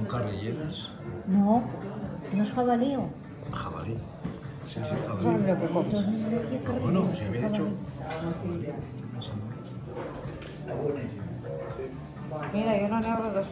Son carrilleras. No, no es jabalío. Jabalí. Sí, sí, es ¿Sabes jabalí. lo que comes? Ah, Bueno, se había hecho. Mira, yo no le abro 2.800.